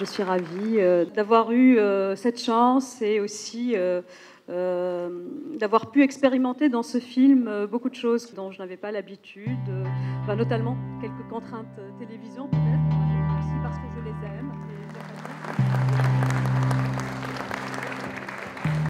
Je suis ravie euh, d'avoir eu euh, cette chance et aussi euh, d'avoir pu expérimenter dans ce film beaucoup de choses dont je n'avais pas l'habitude, bah, notamment quelques contraintes télévision peut-être,